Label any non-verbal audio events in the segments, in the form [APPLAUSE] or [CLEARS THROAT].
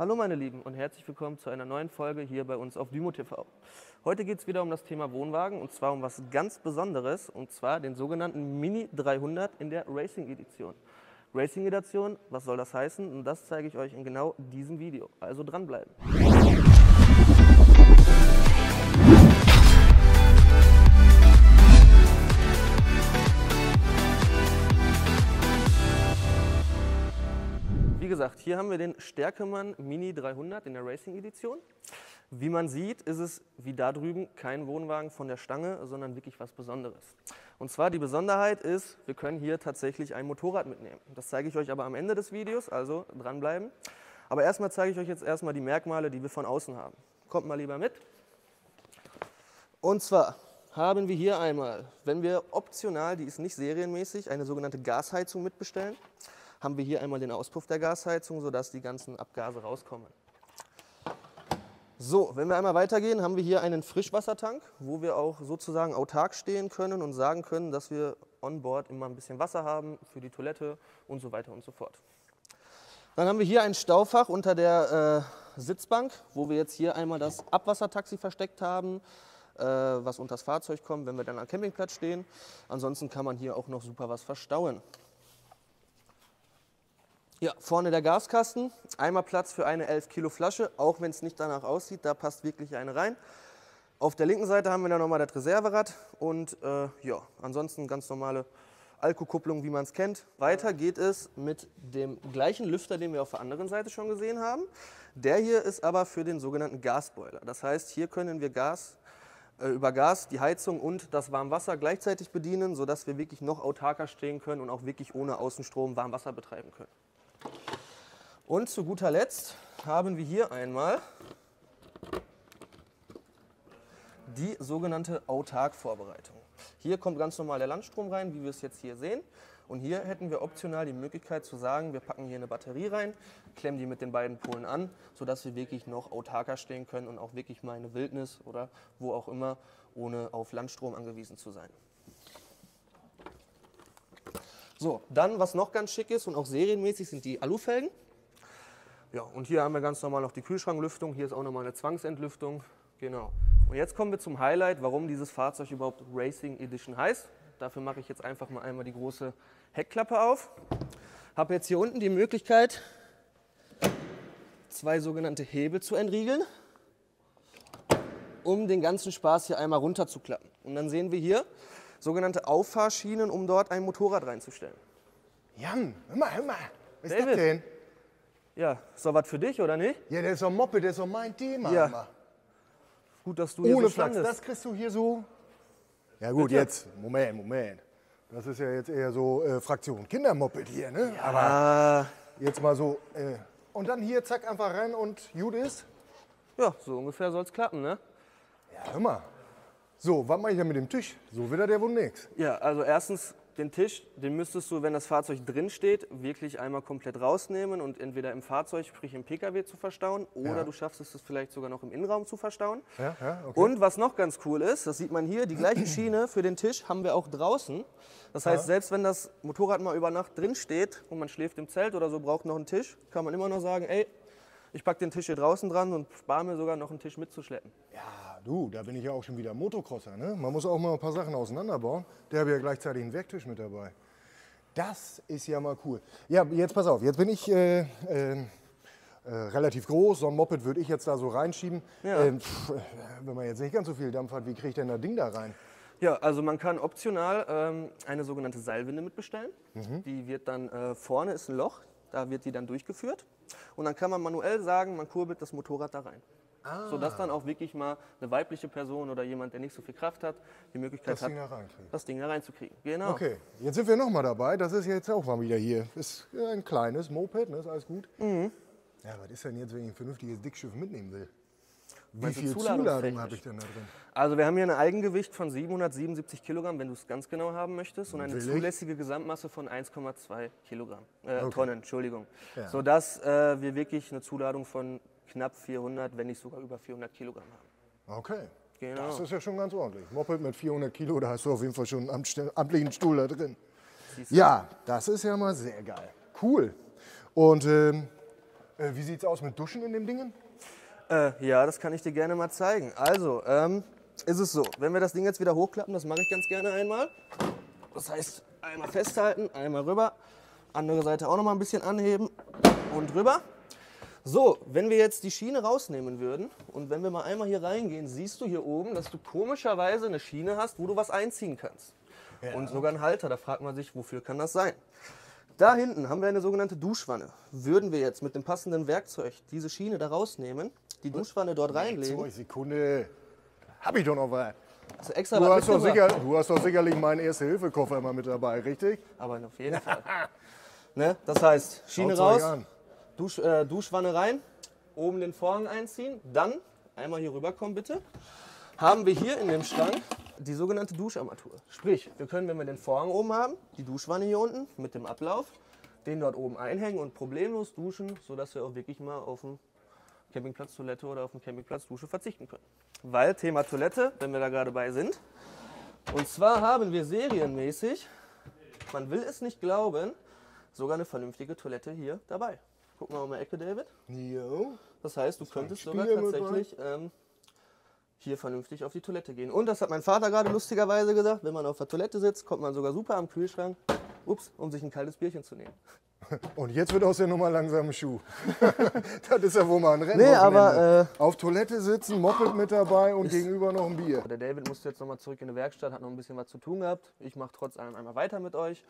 Hallo meine Lieben und herzlich willkommen zu einer neuen Folge hier bei uns auf Dymo TV. Heute geht es wieder um das Thema Wohnwagen und zwar um was ganz Besonderes und zwar den sogenannten Mini 300 in der Racing Edition. Racing Edition, was soll das heißen? Und das zeige ich euch in genau diesem Video. Also dranbleiben. Gesagt, hier haben wir den Stärkemann Mini 300 in der Racing Edition. Wie man sieht, ist es wie da drüben kein Wohnwagen von der Stange, sondern wirklich was Besonderes. Und zwar die Besonderheit ist, wir können hier tatsächlich ein Motorrad mitnehmen. Das zeige ich euch aber am Ende des Videos, also dranbleiben. Aber erstmal zeige ich euch jetzt erstmal die Merkmale, die wir von außen haben. Kommt mal lieber mit. Und zwar haben wir hier einmal, wenn wir optional, die ist nicht serienmäßig, eine sogenannte Gasheizung mitbestellen, haben wir hier einmal den Auspuff der Gasheizung, sodass die ganzen Abgase rauskommen. So, wenn wir einmal weitergehen, haben wir hier einen Frischwassertank, wo wir auch sozusagen autark stehen können und sagen können, dass wir on board immer ein bisschen Wasser haben für die Toilette und so weiter und so fort. Dann haben wir hier ein Staufach unter der äh, Sitzbank, wo wir jetzt hier einmal das Abwassertaxi versteckt haben, äh, was unter das Fahrzeug kommt, wenn wir dann am Campingplatz stehen. Ansonsten kann man hier auch noch super was verstauen. Ja, vorne der Gaskasten, einmal Platz für eine 11 Kilo Flasche, auch wenn es nicht danach aussieht, da passt wirklich eine rein. Auf der linken Seite haben wir dann nochmal das Reserverad und äh, ja, ansonsten ganz normale Alkukupplung, wie man es kennt. Weiter geht es mit dem gleichen Lüfter, den wir auf der anderen Seite schon gesehen haben. Der hier ist aber für den sogenannten Gasboiler. Das heißt, hier können wir Gas, äh, über Gas die Heizung und das Warmwasser gleichzeitig bedienen, sodass wir wirklich noch autarker stehen können und auch wirklich ohne Außenstrom Warmwasser betreiben können. Und zu guter Letzt haben wir hier einmal die sogenannte Autark-Vorbereitung. Hier kommt ganz normal der Landstrom rein, wie wir es jetzt hier sehen. Und hier hätten wir optional die Möglichkeit zu sagen, wir packen hier eine Batterie rein, klemmen die mit den beiden Polen an, sodass wir wirklich noch autarker stehen können und auch wirklich mal in eine Wildnis oder wo auch immer, ohne auf Landstrom angewiesen zu sein. So, dann, was noch ganz schick ist und auch serienmäßig, sind die Alufelgen. Ja, und hier haben wir ganz normal noch die Kühlschranklüftung. Hier ist auch nochmal eine Zwangsentlüftung. Genau. Und jetzt kommen wir zum Highlight, warum dieses Fahrzeug überhaupt Racing Edition heißt. Dafür mache ich jetzt einfach mal einmal die große Heckklappe auf. Habe jetzt hier unten die Möglichkeit, zwei sogenannte Hebel zu entriegeln, um den ganzen Spaß hier einmal runterzuklappen. Und dann sehen wir hier sogenannte Auffahrschienen, um dort ein Motorrad reinzustellen. Jan, hör mal, hör mal. Was ist David. das denn? Ja, ist doch was für dich, oder nicht? Ja, der ist doch Moppe, der ist doch mein Thema. Ja. Gut, dass du hier Ohne so Flachs, das kriegst du hier so. Ja gut, Bitte? jetzt, Moment, Moment. Das ist ja jetzt eher so äh, Fraktion Kindermoped hier, ne? Aber Ah, jetzt mal so. Äh, und dann hier, zack, einfach rein und gut ist. ja, so ungefähr soll es klappen, ne? Ja, hör mal. So, was mache ich denn mit dem Tisch? So wird er der wohl nix. Ja, also erstens den Tisch, den müsstest du, wenn das Fahrzeug drin steht, wirklich einmal komplett rausnehmen und entweder im Fahrzeug, sprich im Pkw zu verstauen, oder Ja. du schaffst es vielleicht sogar noch im Innenraum zu verstauen. Ja, ja, okay. Und was noch ganz cool ist, das sieht man hier, die gleiche [CLEARS THROAT] Schiene für den Tisch haben wir auch draußen. Das heißt, selbst wenn das Motorrad mal über Nacht drin steht und man schläft im Zelt oder so, braucht noch einen Tisch, kann man immer noch sagen, ey, ich packe den Tisch hier draußen dran und spare mir sogar noch einen Tisch mitzuschleppen. Ja, du, da bin ich ja auch schon wieder Motocrosser. Ne? Man muss auch mal ein paar Sachen auseinanderbauen. Der hat ja gleichzeitig einen Werktisch mit dabei. Das ist ja mal cool. Ja, jetzt pass auf, jetzt bin ich äh, äh, äh, relativ groß. So ein Moped würde ich jetzt da so reinschieben. Ja. Ähm, pff, wenn man jetzt nicht ganz so viel Dampf hat, wie kriege ich denn das Ding da rein? Ja, also man kann optional ähm, eine sogenannte Seilwinde mitbestellen. Mhm. Die wird dann äh, vorne ist ein Loch, da wird die dann durchgeführt. Und dann kann man manuell sagen, man kurbelt das Motorrad da rein. Ah. Sodass dann auch wirklich mal eine weibliche Person oder jemand, der nicht so viel Kraft hat, die Möglichkeit Das hat, Ding da das Ding da reinzukriegen. Genau. Okay, jetzt sind wir nochmal dabei. Das ist jetzt auch mal wieder hier. Ist ein kleines Moped, ne? ist alles gut. Mhm. Ja, was ist denn jetzt, wenn ich ein vernünftiges Dickschiff mitnehmen will? Wie Meinst viel? Zuladung habe ich denn da drin? Also wir haben hier ein Eigengewicht von 777 Kilogramm, wenn du es ganz genau haben möchtest, und eine Will ich? zulässige Gesamtmasse von 1,2 Kilogramm, äh, Tonnen, Entschuldigung. Ja. Sodass äh, wir wirklich eine Zuladung von knapp 400, wenn nicht sogar über 400 Kilogramm haben. Okay. Genau. Das ist ja schon ganz ordentlich. Moped mit 400 Kilo, da hast du auf jeden Fall schon einen amtlichen Stuhl da drin. Ja, das ist ja mal sehr geil. Cool. Und ähm, Äh, wie sieht's aus mit Duschen in dem Dingen? Äh, ja, das kann ich dir gerne mal zeigen. Also, ähm, ist es so, wenn wir das Ding jetzt wieder hochklappen, das mache ich ganz gerne einmal. Das heißt, einmal festhalten, einmal rüber, andere Seite auch noch mal ein bisschen anheben und rüber. So, wenn wir jetzt die Schiene rausnehmen würden und wenn wir mal einmal hier reingehen, siehst du hier oben, dass du komischerweise eine Schiene hast, wo du was einziehen kannst. Ja. Und sogar einen Halter, da fragt man sich, wofür kann das sein? Da hinten haben wir eine sogenannte Duschwanne. Würden wir jetzt mit dem passenden Werkzeug diese Schiene da rausnehmen, die Duschwanne dort reinlegen, Zwei Sekunde. Hab ich doch noch was. also extra Du was hast, doch sicher, du hast doch sicherlich meinen Erste-Hilfe-Koffer immer mit dabei, richtig? Aber auf jeden Fall. ne? Das heißt, Schiene Schaut's raus. Dusch, äh, Duschwanne rein, oben den Vorhang einziehen, dann einmal hier rüberkommen bitte. Haben wir hier in dem Schrank die sogenannte Duscharmatur. Sprich, wir können, wenn wir den Vorhang oben haben, die Duschwanne hier unten mit dem Ablauf, den dort oben einhängen und problemlos duschen, sodass wir auch wirklich mal auf dem Campingplatz Toilette oder auf dem Campingplatz Dusche verzichten können. Weil Thema Toilette, wenn wir da gerade bei sind. Und zwar haben wir serienmäßig, man will es nicht glauben, sogar eine vernünftige Toilette hier dabei. Gucken wir mal um die Ecke, David. Jo. Das heißt, du könntest sogar tatsächlich ähm, hier vernünftig auf die Toilette gehen. Und das hat mein Vater gerade lustigerweise gesagt, wenn man auf der Toilette sitzt, kommt man sogar super am Kühlschrank, ups, um sich ein kaltes Bierchen zu nehmen. [LAUGHS] Und jetzt wird aus der Nummer langsam ein Schuh. [LAUGHS] das ist ja wohl mal ein Rennen. Nee, aber, äh, Auf Toilette sitzen, Moped mit dabei und gegenüber noch ein Bier. Der David musste jetzt nochmal zurück in die Werkstatt, hat noch ein bisschen was zu tun gehabt. Ich mache trotz allem einmal weiter mit euch.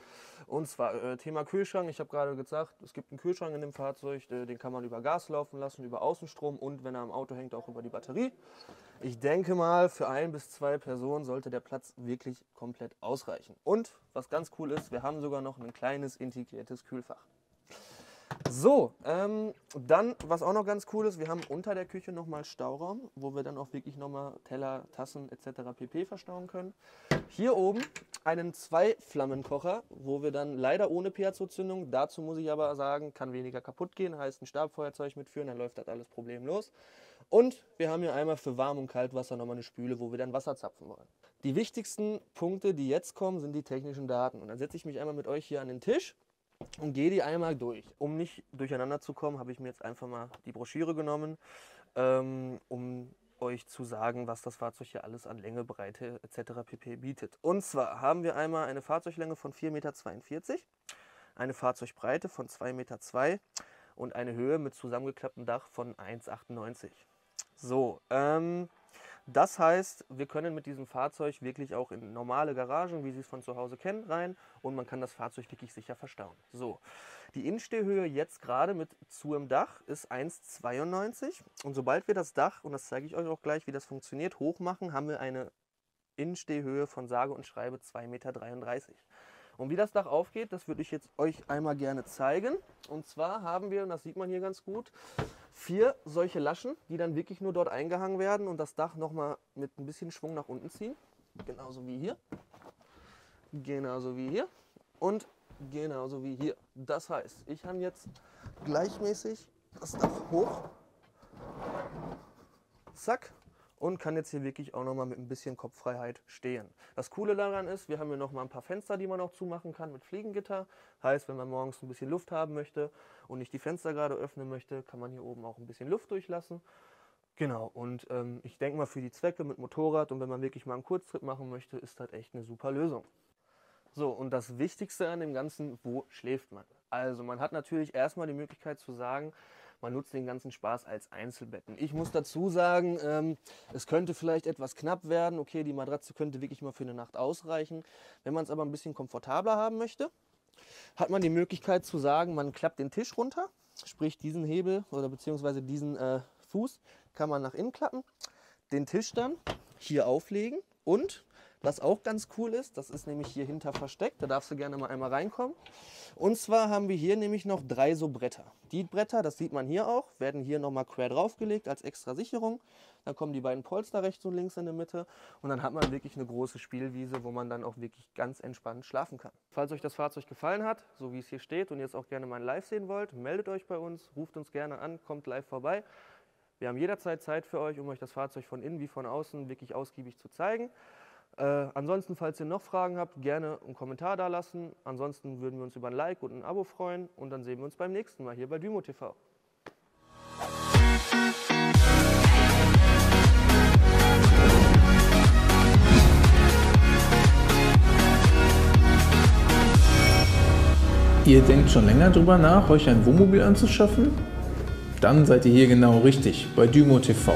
Und zwar äh, Thema Kühlschrank. Ich habe gerade gesagt, es gibt einen Kühlschrank in dem Fahrzeug, äh, den kann man über Gas laufen lassen, über Außenstrom und wenn er am Auto hängt, auch über die Batterie. Ich denke mal, für ein bis zwei Personen sollte der Platz wirklich komplett ausreichen. Und was ganz cool ist, wir haben sogar noch ein kleines integriertes Kühlfach. So, ähm, dann, was auch noch ganz cool ist, wir haben unter der Küche nochmal Stauraum, wo wir dann auch wirklich nochmal Teller, Tassen etc. pp. verstauen können. Hier oben einen Zwei-Flammenkocher, wo wir dann leider ohne Piezo-Zündung, dazu muss ich aber sagen, kann weniger kaputt gehen, heißt ein Stabfeuerzeug mitführen, dann läuft das alles problemlos. Und wir haben hier einmal für Warm- und Kaltwasser nochmal eine Spüle, wo wir dann Wasser zapfen wollen. Die wichtigsten Punkte, die jetzt kommen, sind die technischen Daten. Und dann setze ich mich einmal mit euch hier an den Tisch und gehe die einmal durch. Um nicht durcheinander zu kommen, habe ich mir jetzt einfach mal die Broschüre genommen, ähm, um euch zu sagen, was das Fahrzeug hier alles an Länge, Breite etc. pp. bietet. Und zwar haben wir einmal eine Fahrzeuglänge von 4,42 Meter, eine Fahrzeugbreite von 2,2 Meter und eine Höhe mit zusammengeklapptem Dach von 1,98. So, ähm, das heißt, wir können mit diesem Fahrzeug wirklich auch in normale Garagen, wie Sie es von zu Hause kennen, rein und man kann das Fahrzeug wirklich sicher verstauen. So, die Innenstehhöhe jetzt gerade mit zu im Dach ist 1,92 und sobald wir das Dach, und das zeige ich euch auch gleich, wie das funktioniert, hochmachen, haben wir eine Innenstehhöhe von sage und schreibe 2,33 Meter. Und wie das Dach aufgeht, das würde ich jetzt euch einmal gerne zeigen. Und zwar haben wir, und das sieht man hier ganz gut, vier solche Laschen, die dann wirklich nur dort eingehangen werden und das Dach nochmal mit ein bisschen Schwung nach unten ziehen. Genauso wie hier. Genauso wie hier. Und genauso wie hier. Das heißt, ich habe jetzt gleichmäßig das Dach hoch. Zack. Und kann jetzt hier wirklich auch nochmal mit ein bisschen Kopffreiheit stehen. Das Coole daran ist, wir haben hier nochmal ein paar Fenster, die man auch zumachen kann mit Fliegengitter. Heißt, wenn man morgens ein bisschen Luft haben möchte und nicht die Fenster gerade öffnen möchte, kann man hier oben auch ein bisschen Luft durchlassen. Genau, und ähm, ich denke mal für die Zwecke mit Motorrad und wenn man wirklich mal einen Kurztrip machen möchte, ist das echt eine super Lösung. So, und das Wichtigste an dem Ganzen, wo schläft man? Also man hat natürlich erstmal die Möglichkeit zu sagen, man nutzt den ganzen Spaß als Einzelbetten. Ich muss dazu sagen, ähm, es könnte vielleicht etwas knapp werden. Okay, die Matratze könnte wirklich mal für eine Nacht ausreichen. Wenn man es aber ein bisschen komfortabler haben möchte, hat man die Möglichkeit zu sagen, man klappt den Tisch runter, sprich diesen Hebel oder beziehungsweise diesen äh, Fuß kann man nach innen klappen, den Tisch dann hier auflegen und was auch ganz cool ist, das ist nämlich hier hinter versteckt, da darfst du gerne mal einmal reinkommen. Und zwar haben wir hier nämlich noch drei so Bretter. Die Bretter, das sieht man hier auch, werden hier nochmal quer draufgelegt als extra Sicherung. Dann kommen die beiden Polster rechts und links in der Mitte und dann hat man wirklich eine große Spielwiese, wo man dann auch wirklich ganz entspannt schlafen kann. Falls euch das Fahrzeug gefallen hat, so wie es hier steht und ihr jetzt auch gerne mal live sehen wollt, meldet euch bei uns, ruft uns gerne an, kommt live vorbei. Wir haben jederzeit Zeit für euch, um euch das Fahrzeug von innen wie von außen wirklich ausgiebig zu zeigen. Äh, ansonsten, falls ihr noch Fragen habt, gerne einen Kommentar da lassen. Ansonsten würden wir uns über ein Like und ein Abo freuen und dann sehen wir uns beim nächsten Mal hier bei Dymo TV. Ihr denkt schon länger drüber nach, euch ein Wohnmobil anzuschaffen? Dann seid ihr hier genau richtig bei Dymo TV.